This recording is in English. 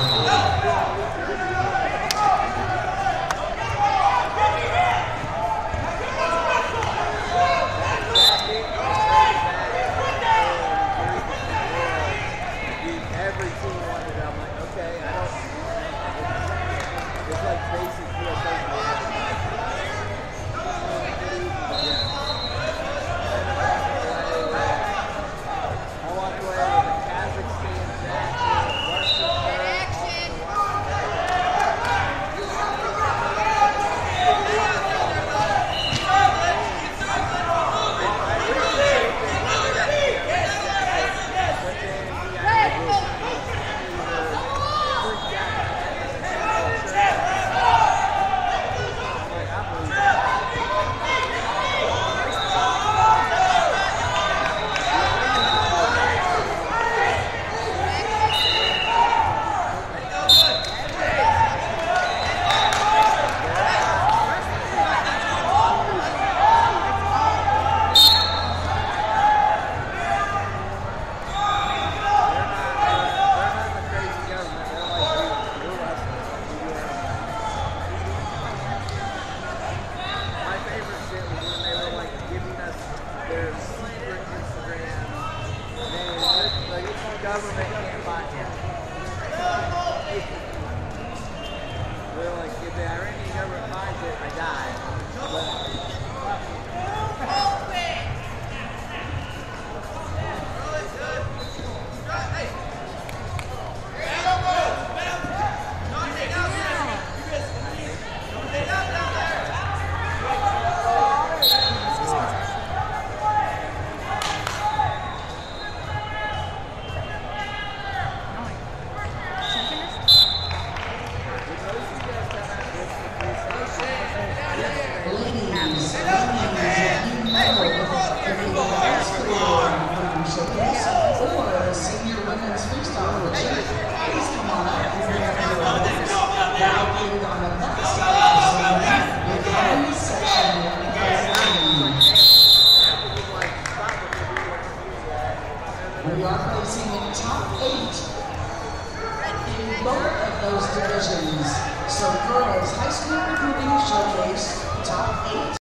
감사합니다. Secret Instagram names. Like it's the government can't buy it. They're like, if the Iranian government finds it, I die. But We are placing in top eight in both of those divisions. So girls, high school recruiting showcase, top eight.